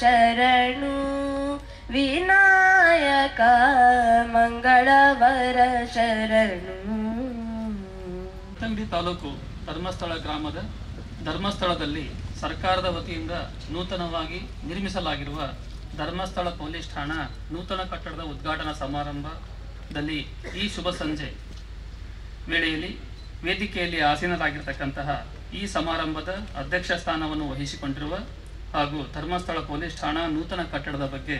ಶರಣು ವಿನಾಯಕ ಮಂಗಳವರ ಶರಣು. ತಂಗಡಿ ತಾಲೂಕು ಧರ್ಮಸ್ಥಳ ಗ್ರಾಮದ ಧರ್ಮಸ್ಥಳದಲ್ಲಿ ಸರ್ಕಾರದ ವತಿಯಿಂದ ನೂತನವಾಗಿ ನಿರ್ಮಿಸಲಾಗಿರುವ ಧರ್ಮಸ್ಥಳ ಪೊಲೀಸ್ ಠಾಣಾ ನೂತನ ಕಟ್ಟಡದ ಉದ್ಘಾಟನಾ ಸಮಾರಂಭದಲ್ಲಿ ಈ ಶುಭ ಸಂಜೆ ವೇಳೆಯಲ್ಲಿ ವೇದಿಕೆಯಲ್ಲಿ ಆಸೀನರಾಗಿರ್ತಕ್ಕಂತಹ ಈ ಸಮಾರಂಭದ ಅಧ್ಯಕ್ಷ ಸ್ಥಾನವನ್ನು ವಹಿಸಿಕೊಂಡಿರುವ ಹಾಗೂ ಧರ್ಮಸ್ಥಳ ಪೊಲೀಸ್ ಠಾಣಾ ನೂತನ ಕಟ್ಟಡದ ಬಗ್ಗೆ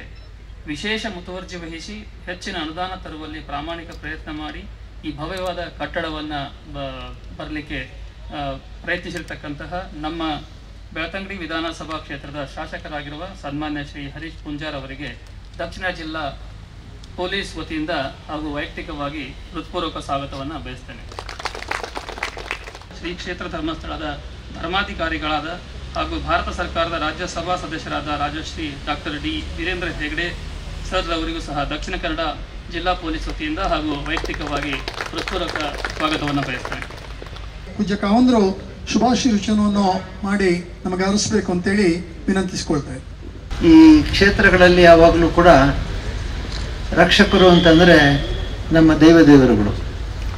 ವಿಶೇಷ ಮುತುವರ್ಜಿ ವಹಿಸಿ ಹೆಚ್ಚಿನ ಅನುದಾನ ತರುವಲ್ಲಿ ಪ್ರಾಮಾಣಿಕ ಪ್ರಯತ್ನ ಮಾಡಿ ಈ ಭವ್ಯವಾದ ಕಟ್ಟಡವನ್ನು ಬರಲಿಕ್ಕೆ ಪ್ರಯತ್ನಿಸಿರ್ತಕ್ಕಂತಹ ನಮ್ಮ ಬೆಳತಂಗಡಿ ವಿಧಾನಸಭಾ ಕ್ಷೇತ್ರದ ಶಾಸಕರಾಗಿರುವ ಸನ್ಮಾನ್ಯ ಶ್ರೀ ಹರೀಶ್ ಪುಂಜಾರ್ ಅವರಿಗೆ ದಕ್ಷಿಣ ಜಿಲ್ಲಾ ಪೊಲೀಸ್ ವತಿಯಿಂದ ಹಾಗೂ ವೈಯಕ್ತಿಕವಾಗಿ ಹೃತ್ಪೂರ್ವಕ ಸ್ವಾಗತವನ್ನು ಬಯಸ್ತೇನೆ ಶ್ರೀ ಕ್ಷೇತ್ರ ಧರ್ಮಸ್ಥಳದ ಧರ್ಮಾಧಿಕಾರಿಗಳಾದ ಹಾಗೂ ಭಾರತ ಸರ್ಕಾರದ ರಾಜ್ಯಸಭಾ ಸದಸ್ಯರಾದ Rajashri doctor D Veerendra Heggade sir ಅವರಿಗೂ ಸಹ ದಕ್ಷಿಣ ಕನ್ನಡ ಜಿಲ್ಲಾ ಪೊಲೀಸ್ ವತಿಯಿಂದ ಹಾಗೂ ವೈಯಕ್ತಿಕವಾಗಿ ಹೃತ್ಪೂರ್ವಕ ಸ್ವಾಗತವನ್ನು ಬಯಸ್ತೇನೆ. ಪೂಜ್ಯ ಕಾವಂದರು ಶುಭಾಶೀರ್ವಚನವನ್ನು ಮಾಡಿ ನಮಗೆ ಅರಸಬೇಕು ಅಂತೇಳಿ ವಿನಂತಿಸಿಕೊಳ್ತೇವೆ ಈ ಕ್ಷೇತ್ರಗಳಲ್ಲಿ ಯಾವಾಗಲೂ ಕೂಡ ರಕ್ಷಕರು ಅಂತಂದರೆ ನಮ್ಮ ದೇವದೇವರುಗಳು.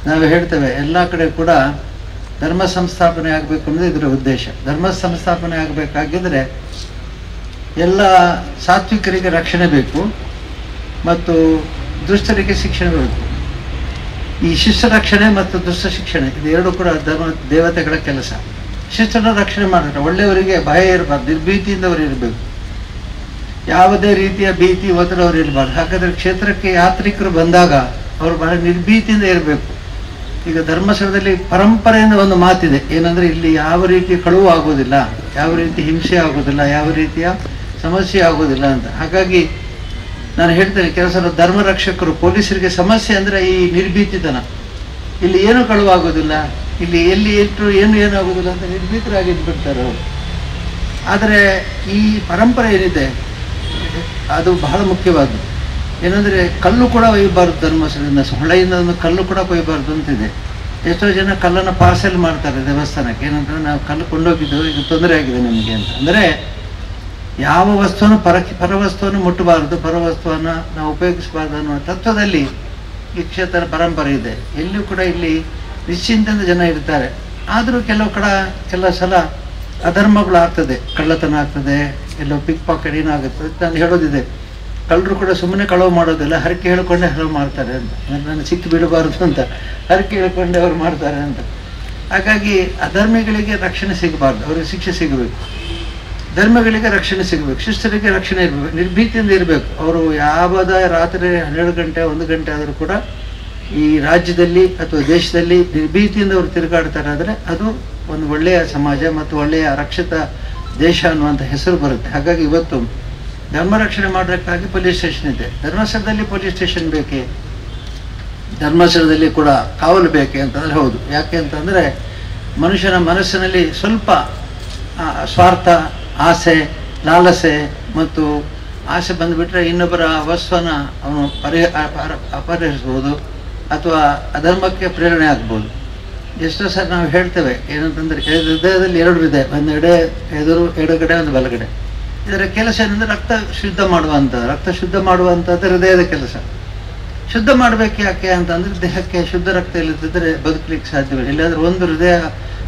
ನಾವು ಹೇಳ್ತೇವೆ ಎಲ್ಲ ಕಡೆ ಕೂಡ ಧರ್ಮ ಸಂಸ್ಥಾಪನೆ ಆಗಬೇಕು ಅನ್ನೋದು ಇದರ ಉದ್ದೇಶ. ಧರ್ಮ ಸಂಸ್ಥಾಪನೆ ಆಗಬೇಕಾಗಿದ್ದರೆ ಎಲ್ಲ ಸಾತ್ವಿಕರಿಗೆ ರಕ್ಷಣೆ ಬೇಕು ಮತ್ತು ದುಷ್ಟರಿಗೆ ಶಿಕ್ಷಣ ಬೇಕು. ಈ ಶಿಷ್ಯ ರಕ್ಷಣೆ ಮತ್ತು ದುಷ್ಟ ಶಿಕ್ಷಣ, ಇದು ಎರಡು ಕೂಡ ಧರ್ಮ ದೇವತೆಗಳ ಕೆಲಸ. ಶಿಷ್ಟನ ರಕ್ಷಣೆ ಮಾಡಿದ್ರೆ ಒಳ್ಳೆಯವರಿಗೆ ಭಯ ಇರಬಾರ್ದು ನಿರ್ಭೀತಿಯಿಂದ ಅವರು ಇರಬೇಕು. ಯಾವುದೇ ರೀತಿಯ ಭೀತಿ ಒತ್ತಡ ಅವರು ಇರಬಾರ್ದು. ಹಾಗಾದ್ರೆ ಕ್ಷೇತ್ರಕ್ಕೆ ಯಾತ್ರಿಕರು ಬಂದಾಗ ಅವರು ಬಹಳ ನಿರ್ಭೀತಿಯಿಂದ ಇರಬೇಕು. ಈಗ ಧರ್ಮಸ್ಥಳದಲ್ಲಿ ಪರಂಪರೆ ಅನ್ನೋ ಒಂದು ಮಾತಿದೆ. ಏನಂದ್ರೆ ಇಲ್ಲಿ ಯಾವ ರೀತಿ ಕಳುವು ಆಗೋದಿಲ್ಲ ಯಾವ ರೀತಿ ಹಿಂಸೆ ಆಗೋದಿಲ್ಲ ಯಾವ ರೀತಿಯ ಸಮಸ್ಯೆ ಆಗೋದಿಲ್ಲ ಅಂತ. ಹಾಗಾಗಿ ನಾನು ಹೇಳ್ತೇನೆ ಕೆಲಸ ಧರ್ಮ ರಕ್ಷಕರು, ಪೊಲೀಸರಿಗೆ ಸಮಸ್ಯೆ ಅಂದ್ರೆ ಈ ನಿರ್ಭೀತಿತನ. ಇಲ್ಲಿ ಏನು ಕಳುವಾಗೋದಿಲ್ಲ ಇಲ್ಲಿ ಎಲ್ಲಿ ಇಟ್ಟರು ಏನು ಏನು ಆಗೋದಿಲ್ಲ ಅಂತ ನಿರ್ಭೀತರಾಗಿ ಬಿಡ್ತಾರೆ ಅವರು. ಆದರೆ ಈ ಪರಂಪರೆ ಏನಿದೆ, ಅದು ಬಹಳ ಮುಖ್ಯವಾದ್ದು. ಏನಂದ್ರೆ ಕಲ್ಲು ಕೂಡ ಒಯ್ಯಬಾರ್ದು ಧರ್ಮಸ್ಥಳದಿಂದ ಹೊಳೆಯಿಂದ ಒಂದು ಕಲ್ಲು ಕೂಡ ಕೊಯ್ಯಬಾರ್ದು ಅಂತಿದೆ. ಎಷ್ಟೋ ಜನ ಕಲ್ಲನ್ನು ಪಾರ್ಸೆಲ್ ಮಾಡ್ತಾರೆ ದೇವಸ್ಥಾನಕ್ಕೆ. ಏನಂದ್ರೆ ನಾವು ಕಲ್ಲು ಕೊಂಡೋಗಿದ್ದು ಇದು ತೊಂದರೆ ಆಗಿದೆ ನಿಮಗೆ ಅಂತ. ಅಂದರೆ ಯಾವ ವಸ್ತುವನ್ನು ಪರ, ಪರವಸ್ತುವನ್ನು ಮುಟ್ಟಬಾರದು. ಪರವಸ್ತುವನ್ನು ನಾವು ಉಪಯೋಗಿಸಬಾರ್ದು ಅನ್ನುವ ತತ್ವದಲ್ಲಿ ಈ ಕ್ಷೇತ್ರ ಪರಂಪರೆ ಇದೆ. ಎಲ್ಲಿಯೂ ಕೂಡ ಇಲ್ಲಿ ನಿಶ್ಚಿಂತೆಯಿಂದ ಜನ ಇರ್ತಾರೆ. ಆದರೂ ಕೆಲವು ಕಡೆ, ಕೆಲವು ಸಲ ಅಧರ್ಮಗಳು ಆಗ್ತದೆ ಕಳ್ಳತನ ಆಗ್ತದೆ. ಎಲ್ಲೋ ಪಿಕ್ ಪಾಕೆಟ್ ಏನಾಗುತ್ತೆ ನಾನು ಹೇಳೋದಿದೆ. ಕಳ್ಳರು ಕೂಡ ಸುಮ್ಮನೆ ಕಳವು ಮಾಡೋದಿಲ್ಲ. ಹರಕೆ ಹೇಳ್ಕೊಂಡೆ ಹಲವು ಮಾಡ್ತಾರೆ ಅಂತ. ನನ್ನ ಸಿಕ್ಕಿ ಬಿಡಬಾರದು ಅಂತ. ಹರಕೆ ಹೇಳ್ಕೊಂಡೆ ಅವ್ರು ಮಾಡ್ತಾರೆ ಅಂತ. ಹಾಗಾಗಿ ಅಧರ್ಮಿಗಳಿಗೆ ರಕ್ಷಣೆ ಸಿಗಬಾರ್ದು. ಅವ್ರಿಗೆ ಶಿಕ್ಷೆ ಸಿಗಬೇಕು. ಧರ್ಮಗಳಿಗೆ ರಕ್ಷಣೆ ಸಿಗಬೇಕು. ಶಿಸ್ತರಿಗೆ ರಕ್ಷಣೆ ಇರಬೇಕು. ನಿರ್ಭೀತಿಯಿಂದ ಇರಬೇಕು. ಅವರು ಯಾವದ ರಾತ್ರಿ ಹನ್ನೆರಡು ಗಂಟೆ, ಒಂದು ಗಂಟೆ ಆದರೂ ಕೂಡ ಈ ರಾಜ್ಯದಲ್ಲಿ ಅಥವಾ ದೇಶದಲ್ಲಿ ನಿರ್ಭೀತಿಯಿಂದ ಅವರು ತಿರುಗಾಡ್ತಾರಾದರೆ ಅದು ಒಂದು ಒಳ್ಳೆಯ ಸಮಾಜ ಮತ್ತು ಒಳ್ಳೆಯ ರಕ್ಷಿತ ದೇಶ ಅನ್ನುವಂಥ ಹೆಸರು ಬರುತ್ತೆ. ಹಾಗಾಗಿ ಇವತ್ತು ಧರ್ಮ ರಕ್ಷಣೆ ಮಾಡೋದಕ್ಕಾಗಿ ಪೊಲೀಸ್ ಸ್ಟೇಷನ್ ಇದೆ. ಧರ್ಮಸ್ಥಳದಲ್ಲಿ ಪೊಲೀಸ್ ಸ್ಟೇಷನ್ ಬೇಕೇ? ಧರ್ಮಸ್ಥಳದಲ್ಲಿ ಕೂಡ ಕಾವಲು ಬೇಕೆ ಅಂತಂದರೆ ಹೌದು. ಯಾಕೆ ಅಂತಂದರೆ ಮನುಷ್ಯನ ಮನಸ್ಸಿನಲ್ಲಿ ಸ್ವಲ್ಪ ಸ್ವಾರ್ಥ, ಆಸೆ, ಲಾಲಸೆ ಮತ್ತು ಆಸೆ ಬಂದುಬಿಟ್ರೆ ಇನ್ನೊಬ್ಬರ ವಸ್ತುವನ್ನು ಅವನು ಪರಿಹ ಅಪ- ಅಪಹರಿಸ್ಬೋದು ಅಥವಾ ಅಧರ್ಮಕ್ಕೆ ಪ್ರೇರಣೆ ಆಗ್ಬೋದು ಎಷ್ಟೋ ಸರ್ ನಾವು ಹೇಳ್ತೇವೆ, ಏನಂತಂದರೆ ಹೃದಯದಲ್ಲಿ ಎರಡು ಇದೆ. ಒಂದು ಎಡೆ ಎದುರು, ಎಡಗಡೆ, ಒಂದು ಬಲಗಡೆ. ಇದರ ಕೆಲಸ ಏನಂದ್ರೆ ರಕ್ತ ಶುದ್ಧ ಮಾಡುವಂಥ ರಕ್ತ ಶುದ್ಧ ಮಾಡುವಂಥದ್ದು ಹೃದಯದ ಕೆಲಸ. ಶುದ್ಧ ಮಾಡಬೇಕು ಯಾಕೆ ಅಂತಂದ್ರೆ ದೇಹಕ್ಕೆ ಶುದ್ಧ ರಕ್ತ ಇಲ್ಲದಿದ್ದರೆ ಬದುಕಲಿಕ್ಕೆ ಸಾಧ್ಯವಿಲ್ಲ. ಇಲ್ಲಾಂದ್ರೆ ಒಂದು ಹೃದಯ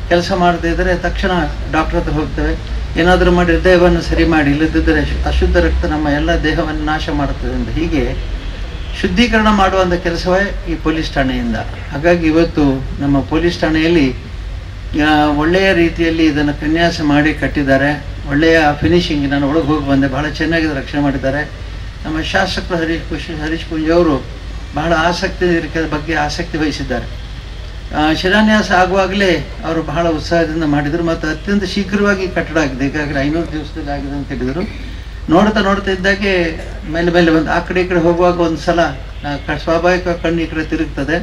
ಕೆಲಸ ಮಾಡದೇ ಇದ್ದರೆ ತಕ್ಷಣ ಡಾಕ್ಟರ್ ಹತ್ರ ಹೋಗ್ತೇವೆ. ಏನಾದರೂ ಮಾಡಿ ಹೃದಯವನ್ನು ಸರಿ ಮಾಡಿ, ಇಲ್ಲದಿದ್ದರೆ ಅಶುದ್ಧ ರಕ್ತ ನಮ್ಮ ಎಲ್ಲ ದೇಹವನ್ನು ನಾಶ ಮಾಡುತ್ತದೆ ಅಂತ ಹೀಗೆ ಶುದ್ಧೀಕರಣ ಮಾಡುವಂಥ ಕೆಲಸವೇ ಈ ಪೊಲೀಸ್ ಠಾಣೆಯಿಂದ. ಹಾಗಾಗಿ ಇವತ್ತು ನಮ್ಮ ಪೊಲೀಸ್ ಠಾಣೆಯಲ್ಲಿ ಒಳ್ಳೆಯ ರೀತಿಯಲ್ಲಿ ಇದನ್ನು ವಿನ್ಯಾಸ ಮಾಡಿ ಕಟ್ಟಿದ್ದಾರೆ. ಒಳ್ಳೆಯ ಫಿನಿಶಿಂಗ್ ನಾನು ಒಳಗೆ ಹೋಗಿ ಬಂದೆ. ಬಹಳ ಚೆನ್ನಾಗಿ ರಕ್ಷಣೆ ಮಾಡಿದ್ದಾರೆ. ನಮ್ಮ ಶಾಸಕರು ಹರೀಶ್ ಕುಶ್, ಹರೀಶ್ ಪುಂಜ್ ಬಹಳ ಆಸಕ್ತಿ ಬಗ್ಗೆ ಆಸಕ್ತಿ ವಹಿಸಿದ್ದಾರೆ. ಶಿಲಾನ್ಯಾಸ ಆಗುವಾಗಲೇ ಅವರು ಬಹಳ ಉತ್ಸಾಹದಿಂದ ಮಾಡಿದರು ಮತ್ತು ಅತ್ಯಂತ ಶೀಘ್ರವಾಗಿ ಕಟ್ಟಡ ಆಗಿದೆ. ಈಗಾಗಲೇ ಐನೂರು ದಿವಸದಲ್ಲಿ ಆಗಿದೆ ಅಂತ ಹೇಳಿದರು. ನೋಡ್ತಾ ನೋಡ್ತಾ ಇದ್ದಾಗೆ ಮೇಲೆ ಮೇಲೆ ಬಂದು ಆ ಕಡೆ ಈ ಕಡೆ ಹೋಗುವಾಗ ಒಂದು ಸಲ ಸ್ವಾಭಾವಿಕ ಕಣ್ಣು ಈ ಕಡೆ ತಿರುಗ್ತದೆ.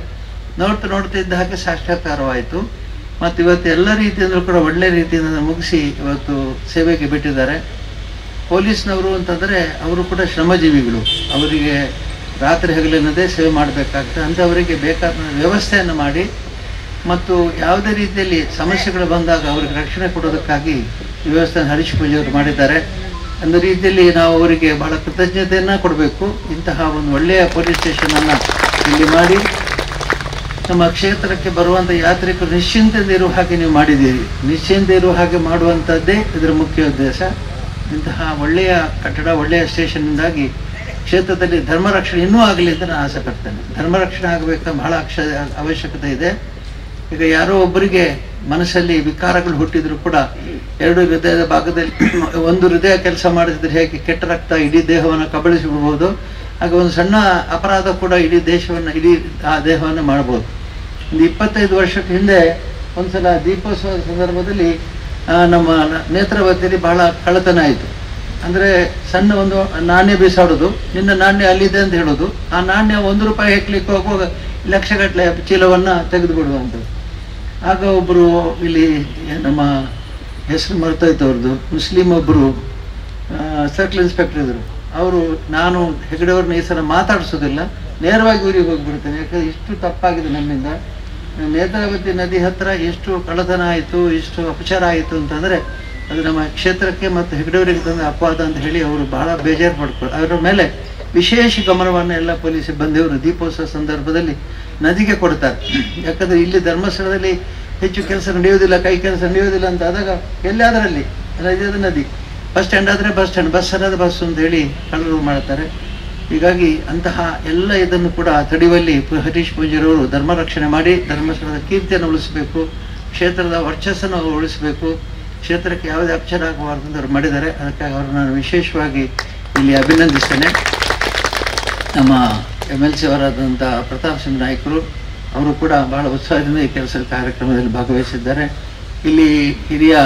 ನೋಡ್ತಾ ನೋಡ್ತಾ ಇದ್ದ ಹಾಗೆ ಸಾಕ್ಷಾತ್ಕಾರವಾಯಿತು. ಮತ್ತು ಇವತ್ತು ಎಲ್ಲ ರೀತಿಯಿಂದಲೂ ಕೂಡ ಒಳ್ಳೆ ರೀತಿಯಿಂದ ಮುಗಿಸಿ ಇವತ್ತು ಸೇವೆಗೆ ಬಿಟ್ಟಿದ್ದಾರೆ. ಪೊಲೀಸ್ನವರು ಅಂತಂದರೆ ಅವರು ಕೂಡ ಶ್ರಮಜೀವಿಗಳು. ಅವರಿಗೆ ರಾತ್ರಿ ಹಗಲಿನದೇ ಸೇವೆ ಮಾಡಬೇಕಾಗ್ತದೆ. ಅಂಥವರಿಗೆ ಬೇಕಾದ ವ್ಯವಸ್ಥೆಯನ್ನು ಮಾಡಿ ಮತ್ತು ಯಾವುದೇ ರೀತಿಯಲ್ಲಿ ಸಮಸ್ಯೆಗಳು ಬಂದಾಗ ಅವರಿಗೆ ರಕ್ಷಣೆ ಕೊಡೋದಕ್ಕಾಗಿ ಈ ವ್ಯವಸ್ಥೆಯನ್ನು ಹರೀಶ್ ಪೂಜೆಯವರು ಮಾಡಿದ್ದಾರೆ. ಒಂದು ರೀತಿಯಲ್ಲಿ ನಾವು ಅವರಿಗೆ ಬಹಳ ಕೃತಜ್ಞತೆಯನ್ನು ಕೊಡಬೇಕು. ಇಂತಹ ಒಂದು ಒಳ್ಳೆಯ ಪೊಲೀಸ್ ಸ್ಟೇಷನನ್ನು ಇಲ್ಲಿ ಮಾಡಿ ನಮ್ಮ ಕ್ಷೇತ್ರಕ್ಕೆ ಬರುವಂಥ ಯಾತ್ರಿಕರು ನಿಶ್ಚಿಂತೆಯಿಂದ ಇರುವ ಹಾಗೆ ನೀವು ಮಾಡಿದ್ದೀರಿ. ನಿಶ್ಚಿಂತ ಇರುವ ಹಾಗೆ ಮಾಡುವಂಥದ್ದೇ ಇದರ ಮುಖ್ಯ ಉದ್ದೇಶ. ಇಂತಹ ಒಳ್ಳೆಯ ಕಟ್ಟಡ, ಒಳ್ಳೆಯ ಸ್ಟೇಷನ್ನಿಂದಾಗಿ ಕ್ಷೇತ್ರದಲ್ಲಿ ಧರ್ಮ ರಕ್ಷಣೆ ಇನ್ನೂ ಆಗಲಿ ಅಂತ ನಾನು ಆಸೆ ಪಡ್ತೇನೆ. ಧರ್ಮ ರಕ್ಷಣೆ ಆಗಬೇಕಂತ ಬಹಳ ಅಕ್ಷ, ಅವಶ್ಯಕತೆ ಇದೆ. ಈಗ ಯಾರೋ ಒಬ್ಬರಿಗೆ ಮನಸ್ಸಲ್ಲಿ ವಿಕಾರಗಳು ಹುಟ್ಟಿದ್ರು ಕೂಡ ಎರಡು ಹೃದಯದ ಭಾಗದಲ್ಲಿ ಒಂದು ಹೃದಯ ಕೆಲಸ ಮಾಡಿದ್ರೆ ಹೇಗೆ ಕೆಟ್ಟ ರಕ್ತ ಇಡೀ ದೇಹವನ್ನು ಕಬಳಿಸಿಬಿಡ್ಬೋದು. ಹಾಗೆ ಒಂದು ಸಣ್ಣ ಅಪರಾಧ ಕೂಡ ಇಡೀ ದೇಶವನ್ನು, ಇಡೀ ಆ ದೇಹವನ್ನು ಮಾಡ್ಬೋದು. ಒಂದು ಇಪ್ಪತ್ತೈದು ವರ್ಷಕ್ಕೆ ಹಿಂದೆ ಒಂದ್ಸಲ ದೀಪೋತ್ಸವದ ಸಂದರ್ಭದಲ್ಲಿ ನಮ್ಮ ನೇತ್ರಾವತಿಯಲ್ಲಿ ಬಹಳ ಕಳ್ಳತನ ಆಯಿತು. ಅಂದರೆ ಸಣ್ಣ ಒಂದು ನಾಣ್ಯ ಬಿಸಾಡೋದು, ನಿನ್ನ ನಾಣ್ಯ ಅಲ್ಲಿದೆ ಅಂತ ಹೇಳೋದು. ಆ ನಾಣ್ಯ ಒಂದು ರೂಪಾಯಿ ಹೆಕ್ಲಿಕ್ಕೆ ಹೋಗುವಾಗ ಲಕ್ಷಗಟ್ಟಲೆ ಚೀಲವನ್ನು ತೆಗೆದುಬಿಡುವಂಥದ್ದು. ಆಗ ಒಬ್ಬರು ಇಲ್ಲಿ ನಮ್ಮ ಹೆಸರು ಮರ್ತಾಯ್ತು ಅವ್ರದ್ದು, ಮುಸ್ಲಿಂ ಒಬ್ಬರು ಸರ್ಕಲ್ ಇನ್ಸ್ಪೆಕ್ಟರ್ ಇದ್ದರು ಅವರು ನಾನು ಹೆಗಡೆಯವ್ರನ್ನ ಈ ಸಲ ಮಾತಾಡಿಸೋದಿಲ್ಲ, ನೇರವಾಗಿ ಊರಿಗೆ ಹೋಗಿಬಿಡ್ತೇನೆ, ಯಾಕಂದ್ರೆ ಇಷ್ಟು ತಪ್ಪಾಗಿದೆ ನಮ್ಮಿಂದ. ನೇತ್ರಾವತಿ ನದಿ ಹತ್ರ ಎಷ್ಟು ಕಳ್ಳತನ ಆಯಿತು ಎಷ್ಟು ಅಪಚಾರ ಆಯಿತು ಅಂತಂದರೆ ಅದು ನಮ್ಮ ಕ್ಷೇತ್ರಕ್ಕೆ ಮತ್ತು ಹೆಗ್ಡೂರಿಗೆ ತಂದ ಅಪವಾದ ಅಂತ ಹೇಳಿ ಅವರು ಬಹಳ ಬೇಜಾರು ಪಡ್ಕೊಂಡು ಅದರ ಮೇಲೆ ವಿಶೇಷ ಗಮನವನ್ನು ಎಲ್ಲ ಪೊಲೀಸ್ ಸಿಬ್ಬಂದಿಯವರು ದೀಪೋತ್ಸವ ಸಂದರ್ಭದಲ್ಲಿ ನದಿಗೆ ಕೊಡ್ತಾರೆ. ಯಾಕಂದರೆ ಇಲ್ಲಿ ಧರ್ಮಸ್ಥಳದಲ್ಲಿ ಹೆಚ್ಚು ಕೆಲಸ ನಡೆಯೋದಿಲ್ಲ ಕೈ ಕೆಲಸ ನಡೆಯೋದಿಲ್ಲ ಅಂತ ಆದಾಗ ಎಲ್ಲಾದರಲ್ಲಿ ನದಿ. ಬಸ್ ಸ್ಟ್ಯಾಂಡ್ ಆದರೆ ಬಸ್ ಸ್ಟ್ಯಾಂಡ್, ಬಸ್ ಅನ್ನೋದು ಬಸ್ ಅಂತ ಹೇಳಿ ಕಳ್ಳರು ಮಾಡ್ತಾರೆ. ಹೀಗಾಗಿ ಅಂತಹ ಎಲ್ಲ ಇದನ್ನು ಕೂಡ ತಡೆಯುವಲ್ಲಿ ಹರೀಶ್ ಪೂಜಾರವರು ಧರ್ಮ ರಕ್ಷಣೆ ಮಾಡಿ ಧರ್ಮಸ್ಥಳದ ಕೀರ್ತಿಯನ್ನು ಉಳಿಸಬೇಕು, ಕ್ಷೇತ್ರದ ವರ್ಚಸ್ಸನ್ನು ಉಳಿಸಬೇಕು, ಕ್ಷೇತ್ರಕ್ಕೆ ಯಾವುದೇ ಅಪಚಾರ ಆಗಬಾರ್ದು ಅಂತ ಅವರು ಮಾಡಿದ್ದಾರೆ. ಅದಕ್ಕಾಗಿ ಅವರನ್ನು ನಾನು ವಿಶೇಷವಾಗಿ ಇಲ್ಲಿ ಅಭಿನಂದಿಸ್ತೇನೆ. ನಮ್ಮ ಎಂ ಎಲ್ ಸಿ ಅವರಾದಂಥ ಪ್ರತಾಪ್ ಸಿಂಗ್ ನಾಯ್ಕರು ಅವರು ಕೂಡ ಬಹಳ ಉತ್ಸಾಹದಿಂದ ಈ ಕೆಲಸದ ಕಾರ್ಯಕ್ರಮದಲ್ಲಿ ಭಾಗವಹಿಸಿದ್ದಾರೆ. ಇಲ್ಲಿ ಹಿರಿಯ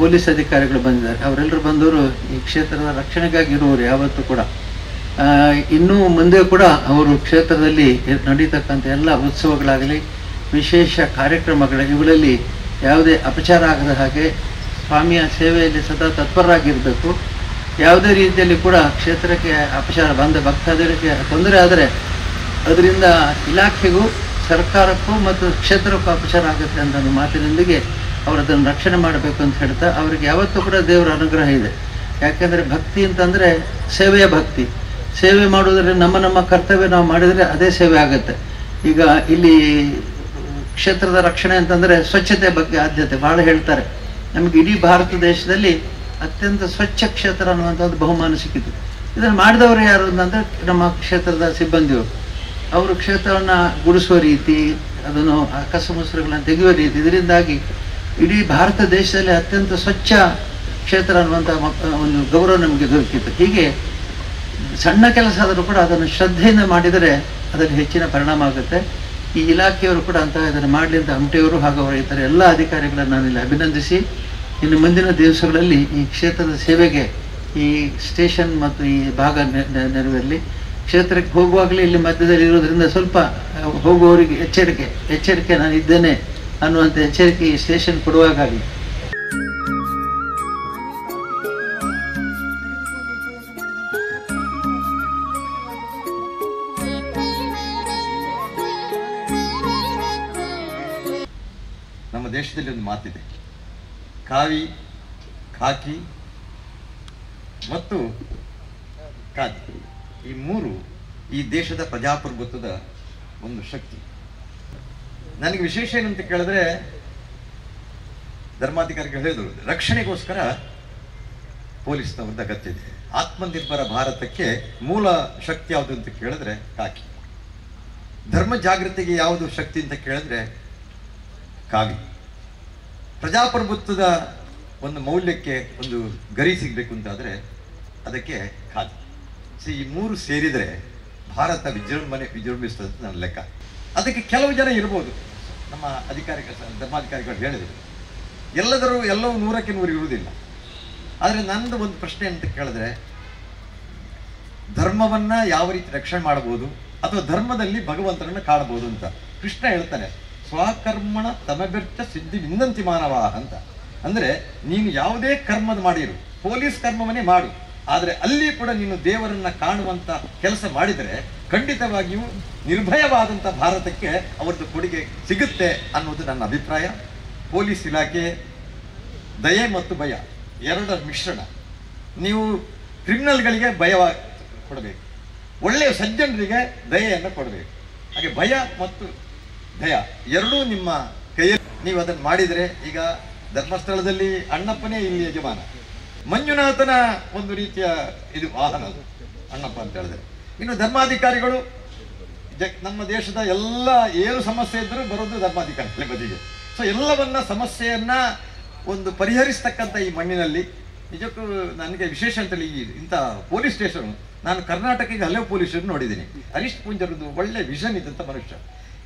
ಪೊಲೀಸ್ ಅಧಿಕಾರಿಗಳು ಬಂದಿದ್ದಾರೆ. ಅವರೆಲ್ಲರೂ ಬಂದವರು ಈ ಕ್ಷೇತ್ರದ ರಕ್ಷಣೆಗಾಗಿ ಇರುವವರು ಯಾವತ್ತೂ ಕೂಡ. ಇನ್ನೂ ಮುಂದೆ ಕೂಡ ಅವರು ಕ್ಷೇತ್ರದಲ್ಲಿ ನಡೀತಕ್ಕಂಥ ಎಲ್ಲ ಉತ್ಸವಗಳಾಗಲಿ, ವಿಶೇಷ ಕಾರ್ಯಕ್ರಮಗಳ, ಇವುಗಳಲ್ಲಿ ಯಾವುದೇ ಅಪಚಾರ ಆಗದ ಹಾಗೆ ಸ್ವಾಮಿಯ ಸೇವೆಯಲ್ಲಿ ಸದಾ ತತ್ಪರರಾಗಿರಬೇಕು. ಯಾವುದೇ ರೀತಿಯಲ್ಲಿ ಕೂಡ ಕ್ಷೇತ್ರಕ್ಕೆ ಅಪಚಾರ ಬಂದ ಭಕ್ತಾದಿಗಳಿಗೆ ತೊಂದರೆ ಆದರೆ ಅದರಿಂದ ಇಲಾಖೆಗೂ, ಸರ್ಕಾರಕ್ಕೂ ಮತ್ತು ಕ್ಷೇತ್ರಕ್ಕೂ ಅಪಚಾರ ಆಗುತ್ತೆ ಅಂತ ಒಂದು ಮಾತಿನೊಂದಿಗೆ ಅವರು ಅದನ್ನು ರಕ್ಷಣೆ ಮಾಡಬೇಕು ಅಂತ ಹೇಳ್ತಾ, ಅವರಿಗೆ ಯಾವತ್ತೂ ಕೂಡ ದೇವರ ಅನುಗ್ರಹ ಇದೆ. ಯಾಕೆಂದರೆ ಭಕ್ತಿ ಅಂತಂದರೆ ಸೇವೆಯ ಭಕ್ತಿ. ಸೇವೆ ಮಾಡೋದ್ರೆ ನಮ್ಮ ನಮ್ಮ ಕರ್ತವ್ಯ ನಾವು ಮಾಡಿದರೆ ಅದೇ ಸೇವೆ ಆಗುತ್ತೆ. ಈಗ ಇಲ್ಲಿ ಕ್ಷೇತ್ರದ ರಕ್ಷಣೆ ಅಂತಂದರೆ ಸ್ವಚ್ಛತೆ ಬಗ್ಗೆ ಆದ್ಯತೆ ಭಾಳ ಹೇಳ್ತಾರೆ. ನಮಗೆ ಇಡೀ ಭಾರತ ದೇಶದಲ್ಲಿ ಅತ್ಯಂತ ಸ್ವಚ್ಛ ಕ್ಷೇತ್ರ ಅನ್ನುವಂಥದ್ದು ಬಹುಮಾನ ಸಿಕ್ಕಿತು. ಇದನ್ನು ಮಾಡಿದವರು ಯಾರು ಅಂತಂದರೆ ನಮ್ಮ ಕ್ಷೇತ್ರದ ಸಿಬ್ಬಂದಿಯವರು. ಅವರು ಕ್ಷೇತ್ರವನ್ನು ಗುಡಿಸುವ ರೀತಿ, ಅದನ್ನು ಆ ಕಸ ಮುಸುರುಗಳನ್ನು ತೆಗೆಯುವ ರೀತಿ, ಇದರಿಂದಾಗಿ ಇಡೀ ಭಾರತ ದೇಶದಲ್ಲಿ ಅತ್ಯಂತ ಸ್ವಚ್ಛ ಕ್ಷೇತ್ರ ಅನ್ನುವಂಥ ಒಂದು ಗೌರವ ನಮಗೆ ದೊರಕಿತ್ತು. ಹೀಗೆ ಸಣ್ಣ ಕೆಲಸ ಆದರೂ ಕೂಡ ಅದನ್ನು ಶ್ರದ್ಧೆಯಿಂದ ಮಾಡಿದರೆ ಅದರಲ್ಲಿ ಹೆಚ್ಚಿನ ಪರಿಣಾಮ ಆಗುತ್ತೆ. ಈ ಇಲಾಖೆಯವರು ಕೂಡ ಅಂತ ಇದನ್ನು ಮಾಡಲಿ ಅಂತ ಅಂಟೆಯವರು ಹಾಗೂ ಅವರ ಇತರ ಎಲ್ಲ ಅಧಿಕಾರಿಗಳನ್ನು ನಾನು ಇಲ್ಲಿ ಅಭಿನಂದಿಸಿ. ಇನ್ನು ಮುಂದಿನ ದಿವಸಗಳಲ್ಲಿ ಈ ಕ್ಷೇತ್ರದ ಸೇವೆಗೆ ಈ ಸ್ಟೇಷನ್ ಮತ್ತು ಈ ಭಾಗ ನೆರವಲ್ಲಿ ಕ್ಷೇತ್ರಕ್ಕೆ ಹೋಗುವಾಗಲೇ ಇಲ್ಲಿ ಮಧ್ಯದಲ್ಲಿ ಇರೋದ್ರಿಂದ ಸ್ವಲ್ಪ ಹೋಗುವವರಿಗೆ ಎಚ್ಚರಿಕೆ ಎಚ್ಚರಿಕೆ ನಾನು ಇದ್ದೇನೆ ಅನ್ನುವಂಥ ಎಚ್ಚರಿಕೆ ಈ ಸ್ಟೇಷನ್ ಕೊಡುವಾಗಲಿ ಕಾವಿ ಖಾಕಿ ಮತ್ತು ಖಾದಿ ಈ ಮೂರು ಈ ದೇಶದ ಪ್ರಜಾಪ್ರಭುತ್ವದ ಒಂದು ಶಕ್ತಿ. ನನಗೆ ವಿಶೇಷ ಏನಂತ ಕೇಳಿದ್ರೆ ಧರ್ಮಾಧಿಕಾರಿಗಳು ಹೇಳಿದ್ರು, ರಕ್ಷಣೆಗೋಸ್ಕರ ಪೊಲೀಸ್ನವ್ರದ್ದು ಅಗತ್ಯ ಇದೆ. ಆತ್ಮನಿರ್ಭರ ಭಾರತಕ್ಕೆ ಮೂಲ ಶಕ್ತಿ ಯಾವುದು ಅಂತ ಕೇಳಿದ್ರೆ ಕಾಕಿ. ಧರ್ಮ ಜಾಗೃತಿಗೆ ಯಾವುದು ಶಕ್ತಿ ಅಂತ ಕೇಳಿದ್ರೆ ಕಾವಿ. ಪ್ರಜಾಪ್ರಭುತ್ವದ ಒಂದು ಮೌಲ್ಯಕ್ಕೆ ಒಂದು ಗರಿ ಸಿಗಬೇಕು ಅಂತಾದರೆ ಅದಕ್ಕೆ ಖಾದಿ. ಸೊ, ಈ ಮೂರು ಸೇರಿದರೆ ಭಾರತ ವಿಜೃಂಭಣೆ ವಿಜೃಂಭಿಸ್ತದೆ ನನ್ನ ಲೆಕ್ಕ. ಅದಕ್ಕೆ ಕೆಲವು ಜನ ಇರ್ಬೋದು. ನಮ್ಮ ಅಧಿಕಾರಿಗಳ ಧರ್ಮಾಧಿಕಾರಿಗಳು ಹೇಳಿದರು. ಎಲ್ಲದರೂ ಎಲ್ಲವೂ ನೂರಕ್ಕೆ ನೂರು ಇರುವುದಿಲ್ಲ. ಆದರೆ ನನ್ನದು ಒಂದು ಪ್ರಶ್ನೆ ಅಂತ ಕೇಳಿದ್ರೆ, ಧರ್ಮವನ್ನು ಯಾವ ರೀತಿ ರಕ್ಷಣೆ ಮಾಡ್ಬೋದು ಅಥವಾ ಧರ್ಮದಲ್ಲಿ ಭಗವಂತನನ್ನು ಕಾಣ್ಬೋದು ಅಂತ ಕೃಷ್ಣ ಹೇಳ್ತಾನೆ. ಸ್ವಕರ್ಮಣ ತಮಬೆರ್ಚ ಸಿದ್ಧಿ ವಿಂದಂತಿ ಮಾನವ ಅಂತ. ಅಂದರೆ ನೀನು ಯಾವುದೇ ಕರ್ಮದ ಮಾಡಿರು, ಪೊಲೀಸ್ ಕರ್ಮವನ್ನೇ ಮಾಡು. ಆದರೆ ಅಲ್ಲಿ ಕೂಡ ನೀನು ದೇವರನ್ನು ಕಾಣುವಂಥ ಕೆಲಸ ಮಾಡಿದರೆ ಖಂಡಿತವಾಗಿಯೂ ನಿರ್ಭಯವಾದಂಥ ಭಾರತಕ್ಕೆ ಅವರದ್ದು ಕೊಡುಗೆ ಸಿಗುತ್ತೆ ಅನ್ನೋದು ನನ್ನ ಅಭಿಪ್ರಾಯ. ಪೊಲೀಸ್ ಇಲಾಖೆ, ದಯೆ ಮತ್ತು ಭಯ, ಎರಡರ ಮಿಶ್ರಣ. ನೀವು ಕ್ರಿಮಿನಲ್ಗಳಿಗೆ ಭಯ ಕೊಡಬೇಕು. ಒಳ್ಳೆಯ ಸಜ್ಜನರಿಗೆ ದಯೆಯನ್ನು ಕೊಡಬೇಕು. ಹಾಗೆ ಭಯ ಮತ್ತು ದಯ ಎರಡೂ ನಿಮ್ಮ ಕೈಯಲ್ಲಿ ನೀವು ಅದನ್ನು ಮಾಡಿದರೆ ಈಗ ಧರ್ಮಸ್ಥಳದಲ್ಲಿ ಅಣ್ಣಪ್ಪನೇ ಇಲ್ಲಿ ಯಜಮಾನ. ಮಂಜುನಾಥನ ಒಂದು ರೀತಿಯ ಇದು ವಾಹನ ಅದು, ಅಣ್ಣಪ್ಪ ಅಂತ ಹೇಳಿದ್ರೆ. ಇನ್ನು ಧರ್ಮಾಧಿಕಾರಿಗಳು ನಮ್ಮ ದೇಶದ ಎಲ್ಲ ಏನು ಸಮಸ್ಯೆ ಇದ್ದರೂ ಬರೋದು ಧರ್ಮಾಧಿಕಾರಿಗಳ ಬದಿಗೆ ಸೊ ಎಲ್ಲವನ್ನ ಸಮಸ್ಯೆಯನ್ನ ಒಂದು ಪರಿಹರಿಸ್ತಕ್ಕಂಥ ಈ ಮಣ್ಣಿನಲ್ಲಿ, ನಿಜಕ್ಕೂ ನನಗೆ ವಿಶೇಷ ಅಂತೇಳಿ ಈ ಇಂಥ ಪೊಲೀಸ್ ಸ್ಟೇಷನ್, ನಾನು ಕರ್ನಾಟಕಕ್ಕೆ ಹಲವು ಪೊಲೀಸರು ನೋಡಿದ್ದೀನಿ. ಹರೀಶ್ ಪುಂಜರದ್ದು ಒಳ್ಳೆ ವಿಷನ್ ಇದ್ದಂಥ ಮನುಷ್ಯ.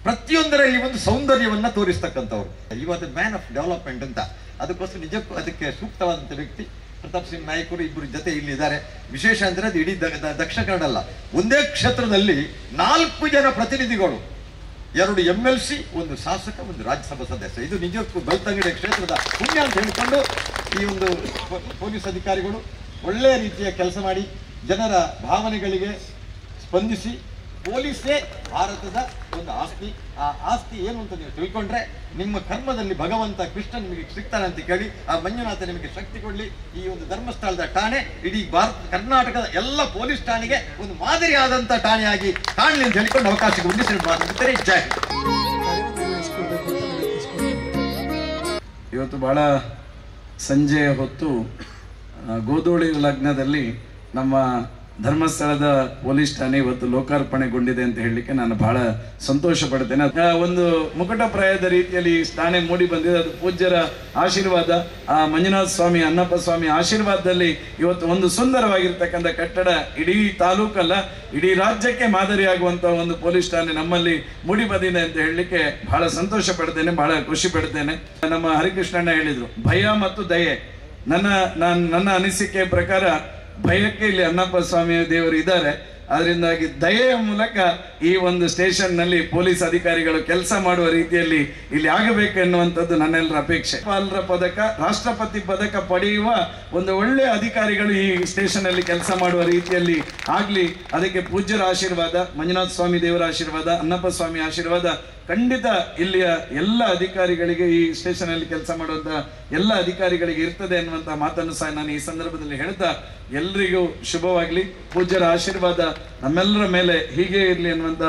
ಪ್ರತಿಯೊಂದರಲ್ಲಿ ಒಂದು ಸೌಂದರ್ಯವನ್ನ ತೋರಿಸ್ತಕ್ಕಂಥವ್ರು. ಇವತ್ತು ಮ್ಯಾನ್ ಆಫ್ ಡೆವಲಪ್ಮೆಂಟ್ ಅಂತ. ಅದಕ್ಕೋಸ್ಕರ ನಿಜಕ್ಕೂ ಅದಕ್ಕೆ ಸೂಕ್ತವಾದಂಥ ವ್ಯಕ್ತಿ ಪ್ರತಾಪ್ ಸಿಂಗ್ ನಾಯಕರು ಇಬ್ಬರು ಜೊತೆ ಇಲ್ಲಿ ಇದ್ದಾರೆ ವಿಶೇಷ ಅಂದರೆ ಅದು ಇಡೀ ದಕ್ಷಿಣ ಕನ್ನಡ ಅಲ್ಲ. ಒಂದೇ ಕ್ಷೇತ್ರದಲ್ಲಿ ನಾಲ್ಕು ಜನ ಪ್ರತಿನಿಧಿಗಳು. ಎರಡು ಎಂ ಎಲ್ ಸಿ ಒಂದು ಶಾಸಕ, ಒಂದು ರಾಜ್ಯಸಭಾ ಸದಸ್ಯ. ಇದು ನಿಜಕ್ಕೂ ಬೆಳ್ತಂಗಡಿ ಕ್ಷೇತ್ರದ ಪುಣ್ಯ ಅಂತ ಹೇಳಿಕೊಂಡು ಈ ಒಂದು ಪೊಲೀಸ್ ಅಧಿಕಾರಿಗಳು ಒಳ್ಳೆಯ ರೀತಿಯ ಕೆಲಸ ಮಾಡಿ ಜನರ ಭಾವನೆಗಳಿಗೆ ಸ್ಪಂದಿಸಿ ಪೊಲೀಸೇ ಭಾರತದ ಒಂದು ಆಸ್ತಿ, ಆ ಆಸ್ತಿ ಏನು ಅಂತ ನೀವು ತಿಳ್ಕೊಂಡ್ರೆ ನಿಮ್ಮ ಕರ್ಮದಲ್ಲಿ ಭಗವಂತ ಕೃಷ್ಣ ನಿಮಗೆ ಸಿಗ್ತಾನೆ ಅಂತ ಕೇಳಿ, ಆ ಮಂಜುನಾಥ ನಿಮಗೆ ಶಕ್ತಿ ಕೊಡಲಿ ಈ ಒಂದು ಧರ್ಮಸ್ಥಳದ ಠಾಣೆ, ಇಡೀ ಭಾರತ, ಕರ್ನಾಟಕದ ಎಲ್ಲ ಪೊಲೀಸ್ ಠಾಣೆಗೆ ಒಂದು ಮಾದರಿಯಾದಂಥ ಠಾಣೆಯಾಗಿ ಕಾಣಲಿ ಅಂತ ಹೇಳಿಕೊಂಡು ಅವಕಾಶ ಉದ್ದೇಶ ಜಯ. ಇವತ್ತು ಬಹಳ ಸಂಜೆಯ ಹೊತ್ತು ಗೋಧೂಳಿ ಲಗ್ನದಲ್ಲಿ ನಮ್ಮ ಧರ್ಮಸ್ಥಳದ ಪೊಲೀಸ್ ಠಾಣೆ ಇವತ್ತು ಲೋಕಾರ್ಪಣೆಗೊಂಡಿದೆ ಅಂತ ಹೇಳಲಿಕ್ಕೆ ನಾನು ಬಹಳ ಸಂತೋಷ ಪಡ್ತೇನೆ ಒಂದು ಮುಕುಟಪ್ರಾಯದ ರೀತಿಯಲ್ಲಿ ಠಾಣೆ ಮೂಡಿ ಬಂದಿದೆ. ಅದು ಪೂಜ್ಯರ ಆಶೀರ್ವಾದ. ಆ, ಮಂಜುನಾಥ ಸ್ವಾಮಿ ಅನ್ನಪ್ಪ ಸ್ವಾಮಿ ಆಶೀರ್ವಾದದಲ್ಲಿ ಇವತ್ತು ಒಂದು ಸುಂದರವಾಗಿರ್ತಕ್ಕಂಥ ಕಟ್ಟಡ ಇಡೀ ತಾಲೂಕಲ್ಲ, ಇಡೀ ರಾಜ್ಯಕ್ಕೆ ಮಾದರಿಯಾಗುವಂತ ಒಂದು ಪೊಲೀಸ್ ಠಾಣೆ ನಮ್ಮಲ್ಲಿ ಮೂಡಿ ಬಂದಿದೆ ಅಂತ ಹೇಳಲಿಕ್ಕೆ ಬಹಳ ಸಂತೋಷ ಪಡ್ತೇನೆ ಬಹಳ ಖುಷಿ ಪಡ್ತೇನೆ ನಮ್ಮ ಹರಿಕೃಷ್ಣಣ್ಣ ಹೇಳಿದ್ರು, ಭಯ ಮತ್ತು ದಯೆ, ನನ್ನ, ನಾನು, ನನ್ನ ಅನಿಸಿಕೆ ಪ್ರಕಾರ ಭಯಕ್ಕೆ ಇಲ್ಲಿ ಅನ್ನಪ್ಪ ಸ್ವಾಮಿ ದೇವರು ಇದ್ದಾರೆ. ಅದರಿಂದಾಗಿ ದಯೆಯ ಮೂಲಕ ಈ ಒಂದು ಸ್ಟೇಷನ್ನಲ್ಲಿ ಪೊಲೀಸ್ ಅಧಿಕಾರಿಗಳು ಕೆಲಸ ಮಾಡುವ ರೀತಿಯಲ್ಲಿ ಇಲ್ಲಿ ಆಗಬೇಕು ಎನ್ನುವಂಥದ್ದು ನನ್ನೆಲ್ಲರ ಅಪೇಕ್ಷೆ. ಪಾಲರ ಪದಕ, ರಾಷ್ಟ್ರಪತಿ ಪದಕ ಪಡೆಯುವ ಒಂದು ಒಳ್ಳೆಯ ಅಧಿಕಾರಿಗಳು ಈ ಸ್ಟೇಷನ್ ಅಲ್ಲಿ ಕೆಲಸ ಮಾಡುವ ರೀತಿಯಲ್ಲಿ ಆಗ್ಲಿ. ಅದಕ್ಕೆ ಪೂಜ್ಯರ ಆಶೀರ್ವಾದ, ಮಂಜುನಾಥ ಸ್ವಾಮಿ ದೇವರ ಆಶೀರ್ವಾದ ಅನ್ನಪ್ಪ ಸ್ವಾಮಿ ಆಶೀರ್ವಾದ ಖಂಡಿತ ಇಲ್ಲಿಯ ಎಲ್ಲ ಅಧಿಕಾರಿಗಳಿಗೆ ಈ ಸ್ಟೇಷನ್ ಅಲ್ಲಿ ಕೆಲಸ ಮಾಡುವಂತ ಎಲ್ಲ ಅಧಿಕಾರಿಗಳಿಗೆ ಇರ್ತದೆ ಅನ್ನುವಂತ ಮಾತನ್ನು ಸಹ ನಾನು ಈ ಸಂದರ್ಭದಲ್ಲಿ ಹೇಳ್ತಾ ಎಲ್ರಿಗೂ ಶುಭವಾಗ್ಲಿ. ಪೂಜ್ಯರ ಆಶೀರ್ವಾದ ನಮ್ಮೆಲ್ಲರ ಮೇಲೆ ಹೀಗೆ ಇರಲಿ ಅನ್ನುವಂತ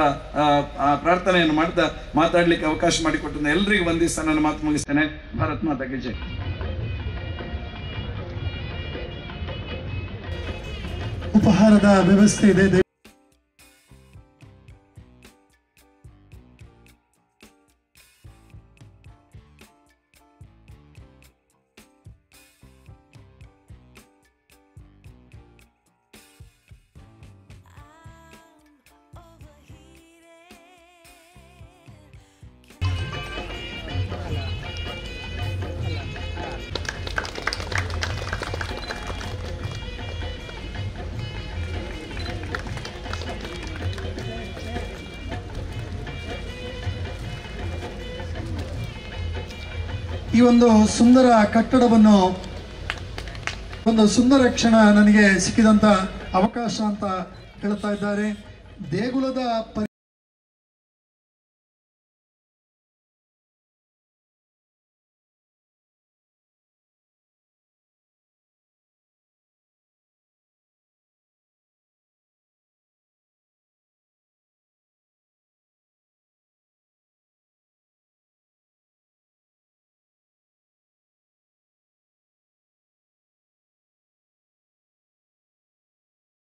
ಪ್ರಾರ್ಥನೆಯನ್ನು ಮಾಡ್ತಾ ಮಾತಾಡ್ಲಿಕ್ಕೆ ಅವಕಾಶ ಮಾಡಿಕೊಟ್ಟಿದ್ದ ಎಲ್ರಿಗೂ ವಂದಿಸ್ತಾ ನನ್ನ ಮಾತು ಮುಗಿಸ್ತೇನೆ. ಭಾರತ್ ಮಾತಾಗೆ ಜೈ. ಉಪಹಾರದ ವ್ಯವಸ್ಥೆ ಇದೆ. ಈ ಒಂದು ಸುಂದರ ಕಟ್ಟಡವನ್ನು ಒಂದು ಸುಂದರ ಕ್ಷಣ ನನಗೆ ಸಿಕ್ಕಿದಂತ ಅವಕಾಶ ಅಂತ ಹೇಳ್ತಾ ಇದ್ದಾರೆ. ದೇಗುಲದ